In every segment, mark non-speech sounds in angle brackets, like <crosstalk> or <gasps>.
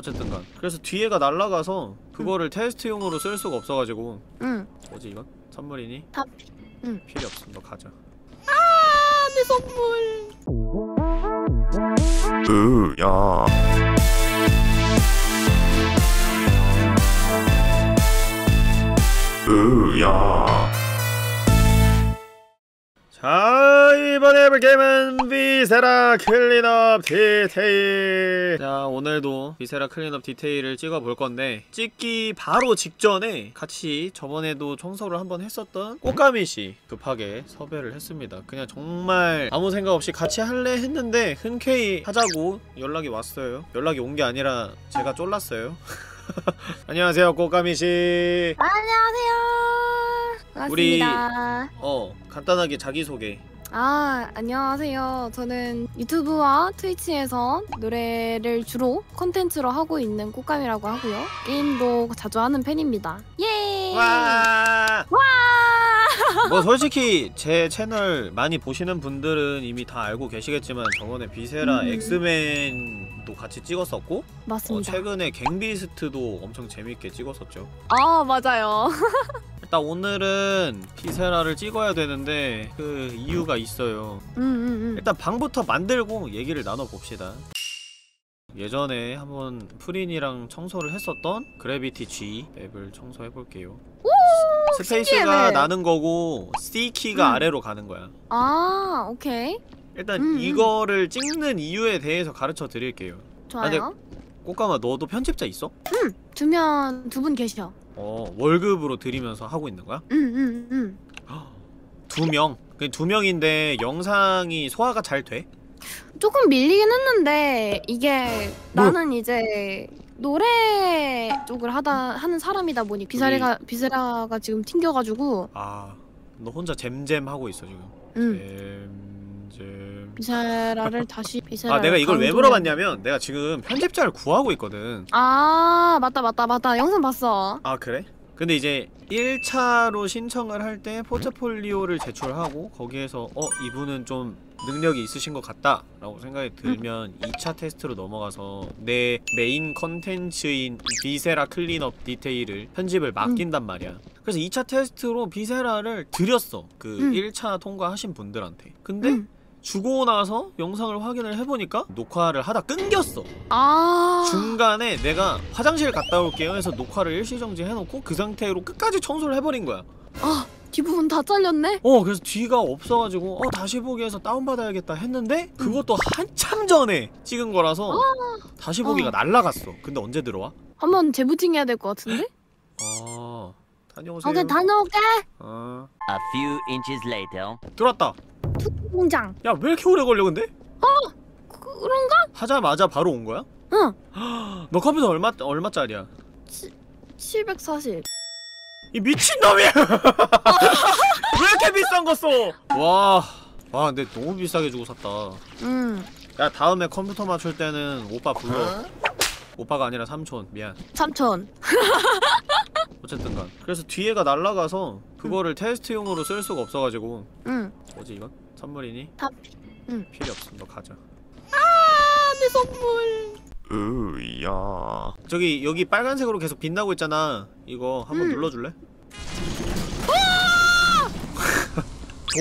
어쨌든간 그래서 뒤에가 날라가서 그거를 테스트용으로 쓸 수가 없어가지고 응. 뭐지 이건? 선물이니? 다 응. 필요 없음 너 가자 내 선물. 으야 으야 자 이번에 해볼 게임은 비세라 클린업 디테일. 자 오늘도 비세라 클린업 디테일을 찍어볼 건데 찍기 바로 직전에 같이 저번에도 청소를 한번 했었던 꽃가미씨 급하게 섭외를 했습니다. 그냥 정말 아무 생각 없이 같이 할래 했는데 흔쾌히 하자고 연락이 왔어요. 연락이 온 게 아니라 제가 쫄랐어요. <laughs> 안녕하세요 꽃가미씨. 안녕하세요. 우리- 반갑습니다. 어 간단하게 자기 소개 아, 안녕하세요. 저는 유튜브와 트위치에서 노래를 주로 콘텐츠로 하고 있는 꽃감이라고 하고요. 게임도 자주 하는 팬입니다. 예! 와! 와! 뭐 솔직히 제 채널 많이 보시는 분들은 이미 다 알고 계시겠지만 저번에 Viscera 음. X-Men도 같이 찍었었고 어, 맞습니다. 최근에 Gang Beasts도 엄청 재밌게 찍었었죠 아, 맞아요. <laughs> 일단 오늘은 Viscera를 찍어야 되는데 그 이유가 있어요 음, 음, 음. 일단 방부터 만들고 얘기를 나눠봅시다 예전에 한번 프린이랑 청소를 했었던 그래비티 G 맵을 청소해볼게요 space가 신기해. 나는 거고 C키가 음. 아래로 가는 거야 아, 오케이. 일단 음, 음. 이거를 찍는 이유에 대해서 가르쳐 드릴게요 좋아요. 꽃가마 너도 편집자 있어? 두 명 두 분 계셔. 어 월급으로 드리면서 하고 있는 거야? 음, 음, 음. 두 명. 그 두 명인데 영상이 소화가 잘 돼? 조금 밀리긴 했는데 이게 뭐? 나는 이제 노래 쪽을 하다 하는 사람이다 보니 비사리가 Viscera가 지금 튕겨가지고 아, 너 혼자 잼잼 하고 있어 지금. 음 잼 잼. Viscera를 다시 Viscera 아, 내가 이걸 왜 물어봤냐면 내가 지금 편집자를 구하고 있거든. 아 맞다 맞다 맞다 영상 봤어 아, 그래? 근데 이제 1차로 신청을 할 때 포트폴리오를 제출하고 거기에서 어, 이분은 좀 능력이 있으신 것 같다 라고 생각이 들면 2차 테스트로 넘어가서 내 메인 컨텐츠인 Viscera Cleanup Detail을 편집을 맡긴단 말이야 그래서 2차 테스트로 Viscera를 드렸어 그 음. 1차 통과하신 분들한테 근데 음. 주고 나서 영상을 확인을 해보니까 녹화를 하다 끊겼어. 아. 중간에 내가 화장실 갔다 올게요 해서 녹화를 일시정지 해놓고 그 상태로 끝까지 청소를 해버린 거야. 아, 뒷부분 다 잘렸네? 어 그래서 뒤가 없어가지고 어 다시 보기에서 다운받아야겠다 했는데 그것도 한참 전에 찍은 거라서 다시 보기가 어. 날라갔어. 근데 언제 들어와? 한번 재부팅 해야 될 것 같은데? 아 다녀오세요. 오케이 다녀올게. 아. A few inches later. 들어왔다 공장 야 왜 이렇게 오래 걸려 근데? 그런가 하자마자 바로 온 거야? 응 너 컴퓨터 얼마 얼마짜리야? 740 이 미친놈이! 왜 이렇게 비싼 거 써? 와, 와, 근데 너무 비싸게 주고 샀다. 음 야, 다음에 컴퓨터 맞출 때는 오빠 불러. 오빠가 아니라 삼촌. 미안. 삼촌 어쨌든 간. 그래서 뒤에가 날라가서 그거를 테스트용으로 쓸 수가 없어가지고 응 뭐지 이건? 선물이니? 다 응. 필요 없음. 너 가자. 내 선물 으야. 저기 여기 빨간색으로 계속 빛나고 있잖아. 이거 한번 음. 눌러줄래?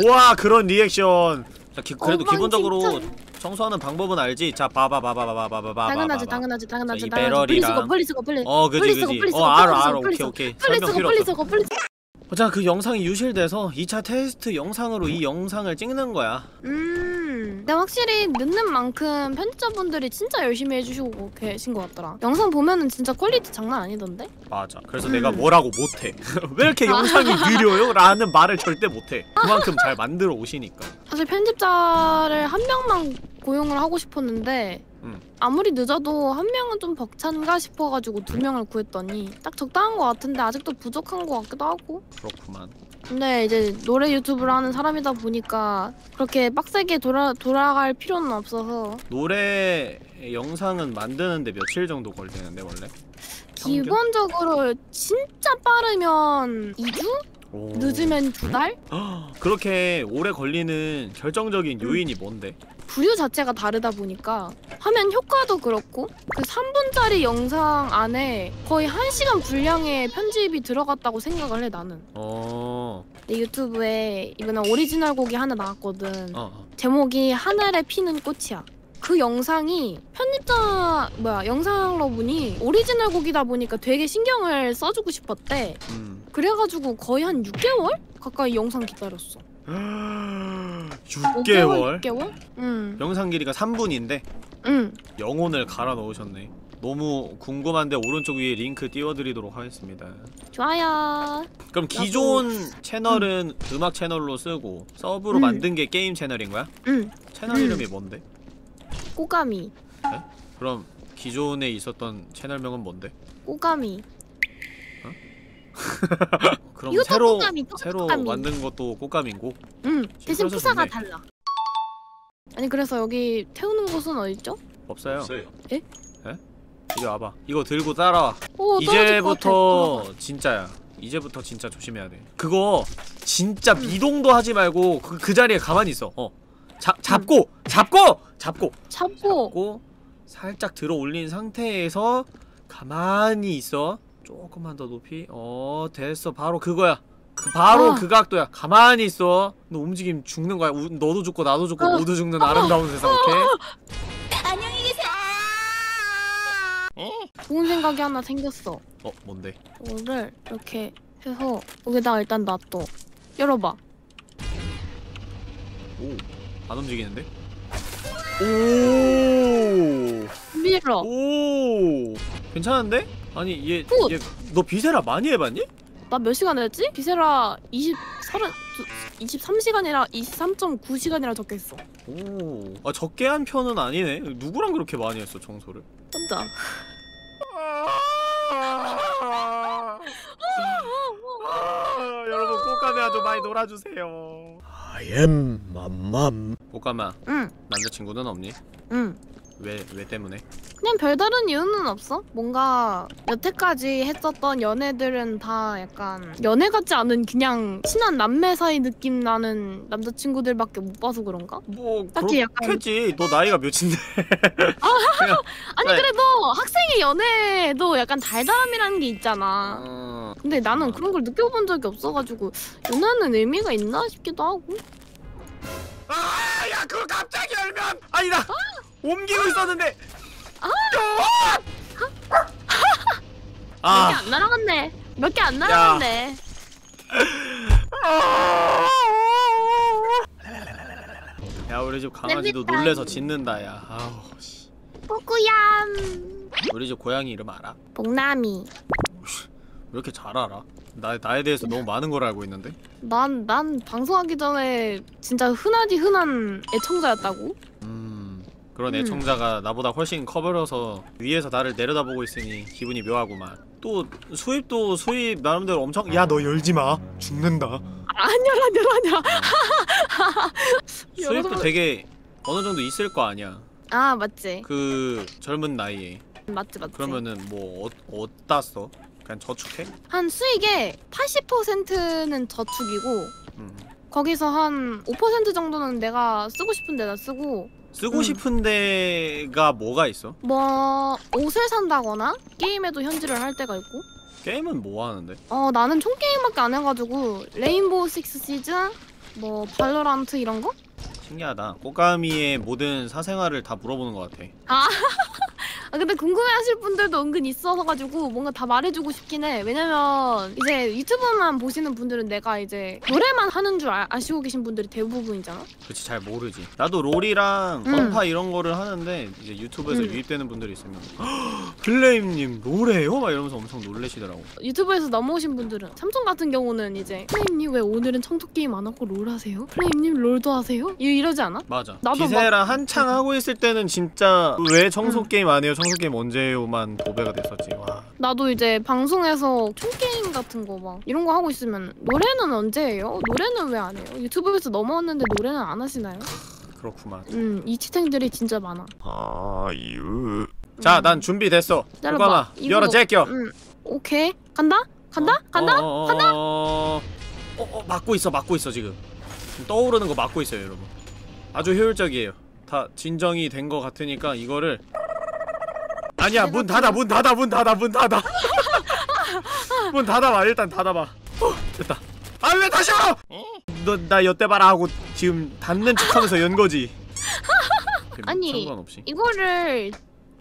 좋아 그런 리액션. 자, 기, 그래도 기본적으로. 청소하는 방법은 알지? 자, 봐봐, 봐봐, 봐봐, 봐봐, 봐봐. 당연하지 봐봐. 당연하지 당연하지 자, 이 당연하지. 배럴이랑- 빨리 쓰고 쓰고 빨리 어, 그지, 그지. 쓰고, 빨리 어, 쓰고, 알아, 알아. 쓰고, 오케이, 빨리 오케이. 설명 쓰고 필요 없어. 쓰고 빨리 쓰고 자, 그 영상이 유실돼서 2차 테스트 영상으로 이 영상을 찍는 거야. 음 근데 확실히 늦는 만큼 편집자분들이 진짜 열심히 해주시고 계신 것 같더라 영상 보면은 진짜 퀄리티 장난 아니던데? 맞아. 그래서 음. 내가 뭐라고 못해. <laughs> 왜 이렇게 영상이 느려요? <laughs> 라는 말을 절대 못해. 그만큼 잘 만들어 오시니까. 사실 편집자를 한 명만 고용을 하고 싶었는데 음. 아무리 늦어도 한 명은 좀 벅찬가 싶어가지고 두 명을 구했더니 딱 적당한 것 같은데 아직도 부족한 것 같기도 하고 그렇구만. 근데 이제 노래 유튜브를 하는 사람이다 보니까 그렇게 빡세게 돌아, 돌아갈 필요는 없어서 노래 영상은 만드는데 며칠 정도 걸리는데 원래? 평균? 기본적으로 진짜 빠르면 2주? 오. 늦으면 두 달? <gasps> 그렇게 오래 걸리는 결정적인 음. 요인이 뭔데? 부류 자체가 다르다 보니까 화면 효과도 그렇고 그 3분짜리 영상 안에 거의 1시간 분량의 편집이 들어갔다고 생각을 해 나는 어. 내 유튜브에 이번에 오리지널 곡이 하나 나왔거든 어. 어. 제목이 하늘에 피는 꽃이야 그 영상이 편집자 뭐야 영상러 분이 오리지널 곡이다 보니까 되게 신경을 써주고 싶었대 음. 그래가지고 거의 한 6개월 가까이 영상 기다렸어 <laughs> 6개월. 6개월? 응 영상 길이가 3분인데 응. 영혼을 갈아 넣으셨네. 너무 궁금한데 오른쪽 위에 링크 띄워드리도록 하겠습니다. 좋아요 그럼 기존 채널은 음 악 채널로 쓰고 서브로 음. 만든 게 게임 채널인 거야? 응 채널 음. 이름이 뭔데? 꼬가미 그럼 기존에 있었던 채널명은 뭔데? 꼬가미 그럼 이것도 새로 꽃감이, 또 새로 꽃감이. 만든 것도 꽃감인고 응 대신 푸사가. 달라 아니 그래서 여기 태우는 곳은 어딨죠? 없어요. 에? 에? 이리 와봐. 이거 들고 따라와. 오 떨어질 것 같아. 이제부터 진짜야. 이제부터 진짜 조심해야 돼. 그거 진짜 음. 미동도 하지 말고 그, 그 자리에 가만히 있어. 어. 잡 잡고 잡고 잡고 잡고 잡고 살짝 들어 올린 상태에서 가만히 있어. 조금만 더 높이. 어 됐어. 바로 그거야. 그 바로 아. 그 각도야. 가만히 있어. 너 움직임 죽는 거야. 우, 너도 죽고 나도 죽고 아. 모두 죽는 아름다운 세상. 오케이? 좋은 생각이 하나 생겼어 어 뭔데? 이거를 이렇게 해서 여기다가 일단 놔둬 열어봐 오. 안 움직이는데? 오. 밀어 오. 괜찮은데? 아니 얘 굿. 얘 너 Viscera 많이 해봤니? 나 몇 시간 했지? Viscera 20, 30, 23시간이라 23.9시간이라 적혀있어 오. 아 적게 한 편은 아니네. 누구랑 그렇게 많이 했어 청소를? 혼자 <laughs> 여러분 꽃가메 아주 많이 놀아주세요. I am 맘맘. 꽃가마 응 남자친구는 없니? 응. 왜 왜 때문에? 그냥 별다른 이유는 없어. 뭔가 여태까지 했었던 연애들은 다 약간 연애 같지 않은 그냥 친한 남매 사이 느낌 나는 남자친구들밖에 못 봐서 그런가? 뭐 딱히 약간- 그렇겠지. 너 나이가 몇인데? <laughs> 아니 네. 그래도 학생의 연애도 약간 달달함이라는 게 있잖아. 어... 근데 나는 그런 걸 느껴본 적이 없어가지고 연애는 의미가 있나 싶기도 하고. 아, 야, 그거 갑자기 열면 아니다. 옮기고 있었는데. 아! 몇개 아, 안 날아갔네. 몇 개 안 날아갔네. 야, 우리 집 강아지도 재밌다. 놀래서 짖는다, 야. 아우, 씨. 꾸꾸얌. 우리 집 고양이 이름 알아? 복남이. 왜 이렇게 잘 알아? 나 나에 대해서 너무 많은 걸 알고 있는데. 난, 난 방송하기 전에 진짜 흔하디 흔한 애청자였다고? 음, 그런 음. 애청자가 나보다 훨씬 커버려서 위에서 나를 내려다보고 있으니 기분이 묘하구만. 또 수입도 수입 나름대로 엄청. 야, 너 열지 마. 죽는다. 아니야, 아니야, 아니야. <laughs> 수입도 여러분- 되게 어느 정도 있을 거 아니야. 아, 맞지. 그 젊은 나이에. 맞지, 맞지. 그러면은 뭐 어, 어디다 써? 그냥 저축해? 한 수익의 80%는 저축이고, 음. 거기서 한 5% 정도는 내가 쓰고 싶은 데다 쓰고, 쓰고 음. 싶은 데가 뭐가 있어? 뭐, 옷을 산다거나, 게임에도 현질을 할 때가 있고, 게임은 뭐 하는데? 어, 나는 총 게임밖에 안 해가지고, 레인보우 식스 시즌, 뭐, 발로란트 이런 거? 신기하다. 꽃가미의 모든 사생활을 다 물어보는 것 같아. 아 <laughs> 근데 궁금해하실 분들도 은근 있어서 가지고 뭔가 다 말해주고 싶긴 해. 왜냐면 이제 유튜브만 보시는 분들은 내가 이제 노래만 하는 줄 아, 아시고 계신 분들이 대부분이잖아. 그치 잘 모르지. 나도 롤이랑 음. 던파 이런 거를 하는데 이제 유튜브에서 음. 유입되는 분들이 있으면 <gasps> 플레임님 롤해요? 막 이러면서 엄청 놀래시더라고. 유튜브에서 넘어오신 분들은 삼성 같은 경우는 이제 플레임님 왜 오늘은 청토 게임 안 하고 롤 하세요? 플레임님 롤도 하세요? 이- 이러지 않아? 맞아. 나도 기세라 한창 하고 있을 때는 진짜 왜 청소 음. 게임 안 해요? 청소 게임 언제 해요만 도배가 됐었지. 와. 나도 이제 방송에서 총 게임 같은 거 막 이런 거 하고 있으면 노래는 언제 해요? 노래는 왜 안 해요? 유튜브에서 넘어왔는데 노래는 안 하시나요? 그렇구만. 음, 이 치탱들이 진짜 많아. 아유. 자, 음. 난 준비됐어. 이거- 열어 제껴. 음, 오케이. 간다? 간다? 어? 간다? 어, 어, 간다? 어, 어, 어, 막고 있어, 막고 있어. 지금 떠오르는 거 막고 있어요, 여러분. 아주 효율적이에요. 다 진정이 된 거 같으니까 이거를 아니야 문 닫아 문 닫아 문 닫아 문 닫아 <laughs> 문 닫아봐 일단 닫아봐 어, 됐다 아 왜 다시 와! 너나 여태 봐라 하고 지금 닫는 척하면서 연 거지 <laughs> 아니, 상관없이 이거를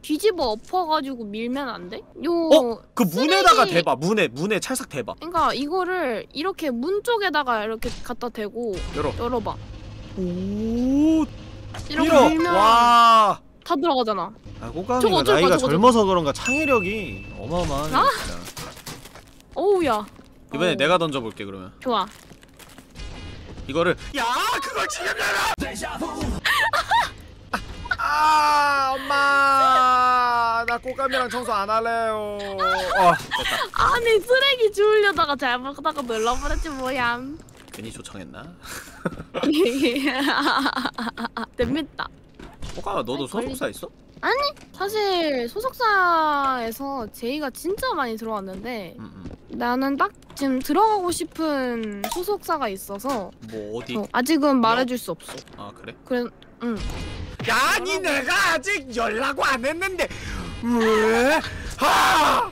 뒤집어 엎어가지고 밀면 안 돼? 요 어? 그 문에다가 쓰레기- 대봐 문에 문에 찰싹 대봐 그러니까 이거를 이렇게 문 쪽에다가 이렇게 갖다 대고 열어 열어봐. 오 이렇게 밀어 밀면 와 다 들어가잖아. 아, 저거, 저거, 나이가 저거, 젊어서 그런가 창의력이 어마어마하네 아? 진짜 어우야. 이번에 어, 내가 던져볼게 그러면 좋아. 이거를 야 그걸 지금 열어 <laughs> 아 엄마 나 꽃감이랑 청소 안 할래요 어 됐다 아니 쓰레기 주우려다가 잘못하다가 눌러버렸지 뭐야. 괜히 초청했나 <laughs> <laughs> 재밌다. 꽃감아 너도 걸리- 소속사 있어? 사실 소속사에서 제의가 진짜 많이 들어왔는데 응 응 나는 딱 지금 들어가고 싶은 소속사가 있어서 뭐 어디 어, 아직은 말해줄 수 없어. 아 그래 그래, 응. 야니 내가 아직 연락 안 했는데 왜? 하!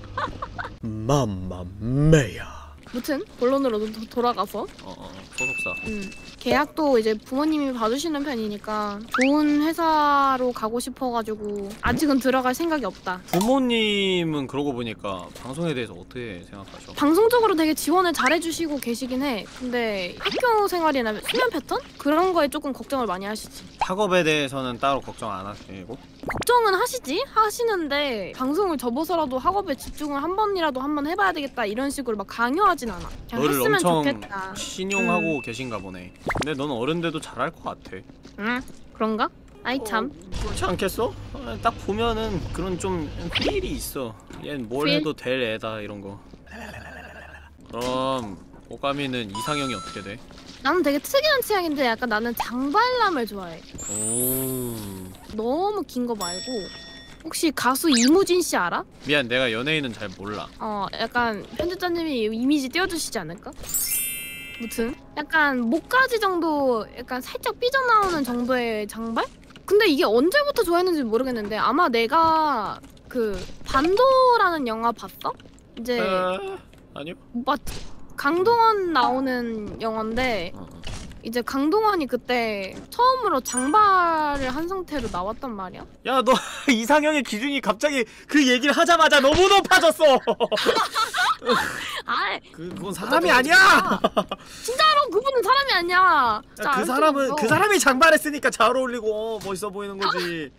<laughs> 맘마메야 무튼 본론으로 도- 돌아가서 어 어 소속사 음, 계약도 이제 부모님이 봐주시는 편이니까 좋은 회사로 가고 싶어가지고 아직은 들어갈 생각이 없다. 부모님은 그러고 보니까 방송에 대해서 어떻게 생각하셔? 방송적으로 되게 지원을 잘해주시고 계시긴 해. 근데 학교 생활이나 수면 패턴 그런 거에 조금 걱정을 많이 하시지. 학업에 대해서는 따로 걱정 안 하시고 걱정은 하시지 하시는데 방송을 접어서라도 학업에 집중을 한 번이라도 한 번 해봐야 되겠다 이런 식으로 막 강요하진 않아. 그냥 너를 했으면 엄청 좋겠다. 신용하고 계신가 보네 근데 넌 어른돼도 잘할 것 같아 응? 그런가? 아이 참. 어, 그렇지 않겠어? 어, 딱 보면은 그런 좀 필이 있어 얜뭘 필? 해도 될 애다 이런 거 그럼 오가미는 이상형이 어떻게 돼? 나는 되게 특이한 취향인데 약간 나는 장발람을 좋아해. 오 너무 긴 거 말고 혹시 가수 이무진 씨 알아? 미안 내가 연예인은 잘 몰라 어 약간 편집자님이 이미지 띄워주시지 않을까? 무튼 약간 목까지 정도 약간 살짝 삐져나오는 정도의 장발? 근데 이게 언제부터 좋아했는지 모르겠는데 아마 내가 그 반도라는 영화 봤어? 이제 에... 아니요 못 봤지? 강동원 나오는 영화인데 어, 어. 이제 강동원이 그때 처음으로 장발을 한 상태로 나왔단 말이야. 야, 너 <laughs> 이상형의 기준이 갑자기 그 얘기를 하자마자 너무 높아졌어. 아, 그 그건 사람이 아니야. 진짜로 그분은 사람이 아니야. 야, 그 사람은. 그 사람이 장발했으니까 잘 어울리고 멋있어 보이는 거지.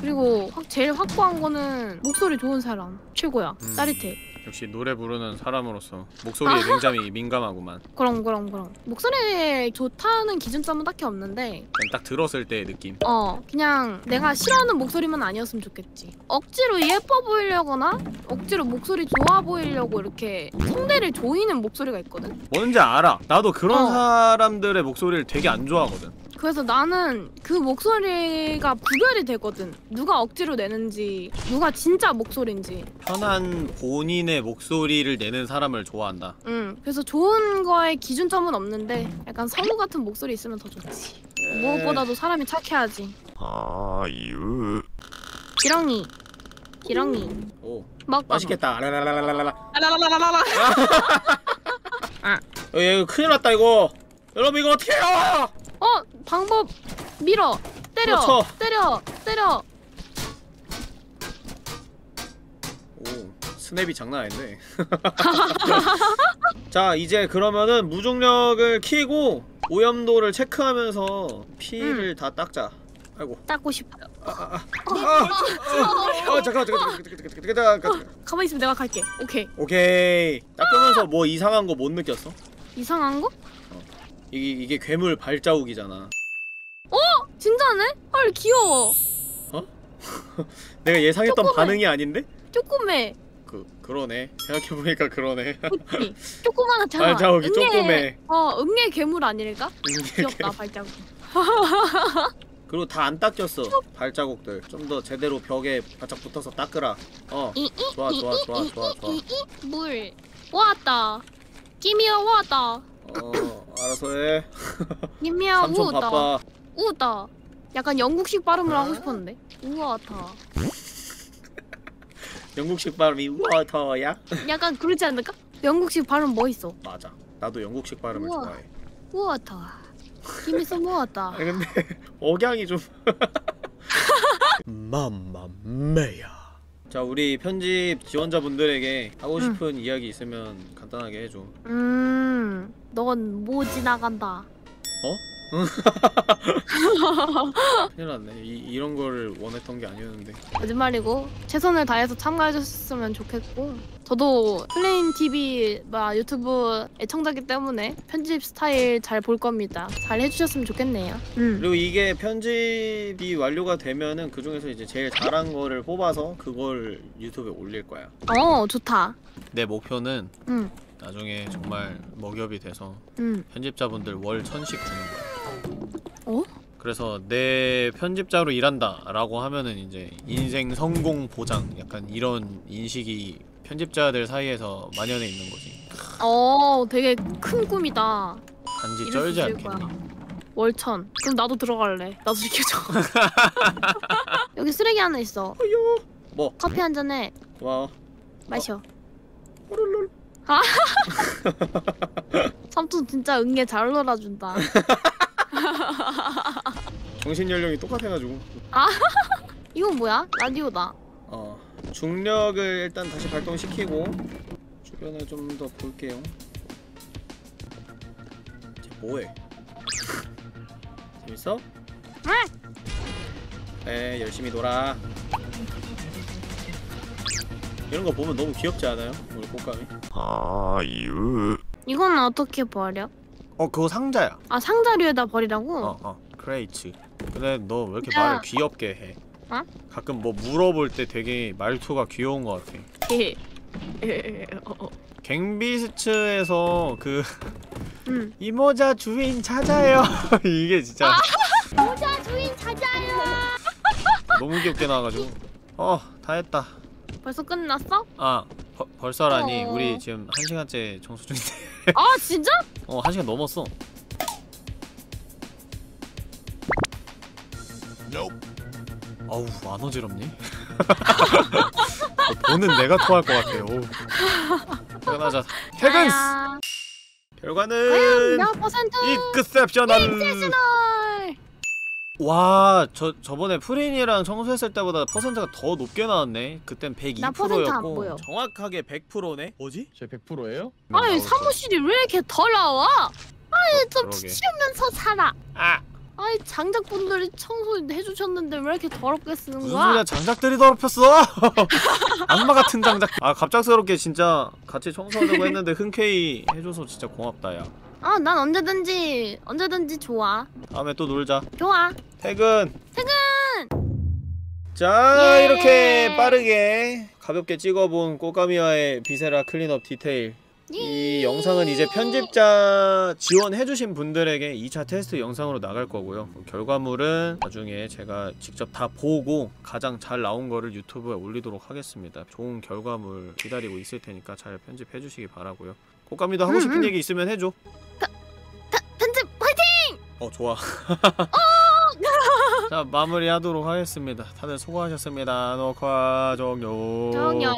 그리고 확 제일 확고한 거는 목소리 좋은 사람 최고야. 음. 짜릿해. 역시 노래 부르는 사람으로서 목소리에 굉장히 민감하구만. 그럼 그럼 그럼 목소리 좋다는 기준점은 딱히 없는데 딱 들었을 때의 느낌. 어 그냥 내가 싫어하는 목소리만 아니었으면 좋겠지. 억지로 예뻐 보이려거나 억지로 목소리 좋아 보이려고 이렇게 성대를 조이는 목소리가 있거든. 뭔지 알아. 나도 그런 어. 사람들의 목소리를 되게 안 좋아하거든. 그래서 나는 그 목소리가 구별이 되거든. 누가 억지로 내는지, 누가 진짜 목소리인지. 편한 본인의 목소리를 내는 사람을 좋아한다. 응. 그래서 좋은 거에 기준점은 없는데 약간 성우 같은 목소리 있으면 더 좋지. 무엇보다도 사람이 착해야지. 아유. 기렁이. 기렁이. 오, 먹 맛있겠다. 라라라라라라. 라라라라라. 어, <laughs> 야, 이거 큰일 났다 이거. 여러분 이거 어떻게 해요? 어 방법 밀어 때려 그렇죠. 때려 때려. 오 스냅이 장난 아닌데 <laughs> 자 이제 그러면은 무중력을 키고 오염도를 체크하면서 피를 다 닦자 아이고 닦고 싶어요. 아, 아, 아, 아, 아, 잠깐 잠깐 잠깐 잠깐 잠깐 잠깐 잠깐 가만히 있으면 내가 갈게. 오케이. 오케이 닦으면서 뭐 이상한 거 못 느꼈어? 이상한 거? 이게 이게 괴물 발자국이잖아 진짜네? 헐 귀여워. <laughs> 내가 예상했던 조금은- 반응이 아닌데? 조그매. 그 그러네 생각해보니까 그러네 그치? 조그만하잖아. 발자국이 조그매 어, 응애 괴물 아닐까? 귀엽다 발자국. <laughs> 그리고 다 안 닦였어 발자국들 좀 더 제대로 벽에 바짝 붙어서 닦으라 어 이, 이, 좋아 이, 좋아 이, 좋아 이, 좋아 이, 좋아. 물 왔다. 김이야 왔다. 어 알아서 해 <laughs> 김이야 삼촌 우다. 바빠 우다. 약간 영국식 발음을 하고 싶었는데. 우와타. <laughs> 영국식 발음이 워터야? 약간 그렇지 않을까? 영국식 발음 뭐 있어? 맞아. 나도 영국식 발음을 우와. 좋아해. 우와타. 무왔다. 아 근데 억양이 좀 <laughs> 맘마메야 자 우리 편집 지원자분들에게 하고 응. 싶은 이야기 있으면 간단하게 해줘 음, 넌 뭐 지나간다. 큰일 났네 이, 이런 거를 원했던 게 아니었는데 거짓말이고 최선을 다해서 참가해줬으면 좋겠고 저도 프린 TV 막 유튜브 애청자기 때문에 편집 스타일 잘 볼 겁니다. 잘 해주셨으면 좋겠네요. 음. 그리고 이게 편집이 완료가 되면은 그 중에서 이제 제일 잘한 거를 뽑아서 그걸 유튜브에 올릴 거야 어 좋다. 내 목표는 음, 나중에 정말 먹이업이 돼서 음. 편집자분들 월 천씩 주는 거야 어? 그래서 내 편집자로 일한다 라고 하면은 이제 인생 성공 보장 약간 이런 인식이 편집자들 사이에서 만연해 있는 거지 어, 되게 큰 꿈이다. 단지 쩔지. 않겠니? 월천. 그럼 나도 들어갈래. 나도 시켜줘. <laughs> 여기 쓰레기 하나 있어. 뭐? 커피 한 잔에 와 마셔. 아. <laughs> 삼촌 진짜 응애 잘 놀아준다. <laughs> 정신 연령이 똑같아가지고 <laughs> 이건 뭐야? 라디오다. 어 중력을 일단 다시 발동시키고 주변을 좀 더 볼게요 쟤 뭐해? <laughs> 재밌어? 네 열심히 놀아 이런 거 보면 너무 귀엽지 않아요? 우리 꽃감이 이건 어떻게 버려? 어 그거 상자야 아 상자류에다 버리라고? 어 어 크레이츠 근데 너 왜 이렇게 야. 말을 귀엽게 해? 어? 가끔 뭐 물어볼 때 되게 말투가 귀여운 것 같아. 갱비스츠에서 그 응. <laughs> 이모자 주인 찾아요 <laughs> 이게 진짜 모자 주인 찾아요. <laughs> 너무 귀엽게 나와가지고 어 다 했다 벌써 끝났어? 아 버, 벌써라니 어. 우리 지금 한 시간째 청소 중인데 아 진짜? 어한 시간 넘었어 어우 안 어지럽니? 어, <laughs> 보는 내가 토할 것 같아 오. 퇴근하자 퇴근! 결과는 몇 퍼센트? exceptional Exceptional. 와, 저 저번에 프린이랑 청소했을 때보다 퍼센트가 더 높게 나왔네. 그땐 나 퍼센트 안 102%였고 보여. 정확하게 100%네. 뭐지? 제 100%예요? 아니 사무실이 왜 이렇게 더러워? 아니 좀 그러게. 치우면서 살아. 아, 아니 장작분들이 청소 해주셨는데 왜 이렇게 더럽게 쓰는 무슨 거야? 소리야? 장작들이 더럽혔어. <laughs> 악마 같은 장작. 아, 갑작스럽게 진짜 같이 청소하려고 <laughs> 했는데 흔쾌히 해줘서 진짜 고맙다, 야. 아 난 언제든지 언제든지 좋아. 다음에 또 놀자. 좋아. 퇴근. 퇴근. 자, 예. 이렇게 빠르게 가볍게 찍어본 꼬까미와의 Viscera Cleanup Detail. 이 영상은 이제 편집자 지원해주신 분들에게 2차 테스트 영상으로 나갈 거고요. 결과물은 나중에 제가 직접 다 보고 가장 잘 나온 거를 유튜브에 올리도록 하겠습니다. 좋은 결과물 기다리고 있을 테니까 잘 편집해주시기 바라고요. 꽃가미도 하고 싶은. 얘기 있으면 해줘. 편집 화이팅! 어 좋아. <laughs> 자 마무리하도록 하겠습니다. 다들 수고하셨습니다. 녹화 종료. 정녕.